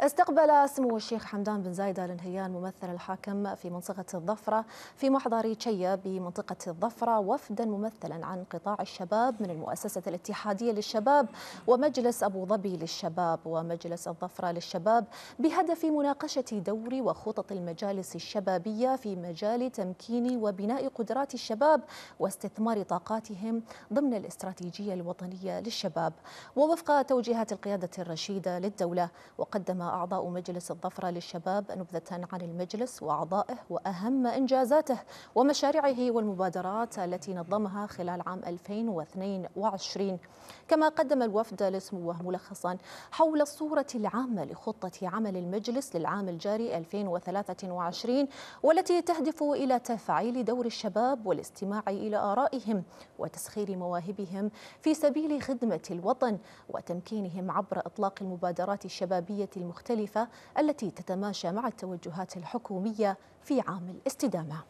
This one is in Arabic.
استقبل سمو الشيخ حمدان بن زايد آل نهيان ممثل الحاكم في منطقة الظفرة في محضر تشيا بمنطقة الظفرة وفدا ممثلا عن قطاع الشباب من المؤسسة الاتحادية للشباب ومجلس أبو ظبي للشباب ومجلس الظفرة للشباب بهدف مناقشة دور وخطط المجالس الشبابية في مجال تمكين وبناء قدرات الشباب واستثمار طاقاتهم ضمن الاستراتيجية الوطنية للشباب. ووفق توجيهات القيادة الرشيدة للدولة وقدم أعضاء مجلس الظفرة للشباب نبذة عن المجلس وأعضائه وأهم إنجازاته ومشاريعه والمبادرات التي نظمها خلال عام 2022 كما قدم الوفد لسموه ملخصا حول الصورة العامة لخطة عمل المجلس للعام الجاري 2023 والتي تهدف إلى تفعيل دور الشباب والاستماع إلى آرائهم وتسخير مواهبهم في سبيل خدمة الوطن وتمكينهم عبر إطلاق المبادرات الشبابية المختلفة التي تتماشى مع التوجهات الحكومية في عام الاستدامة.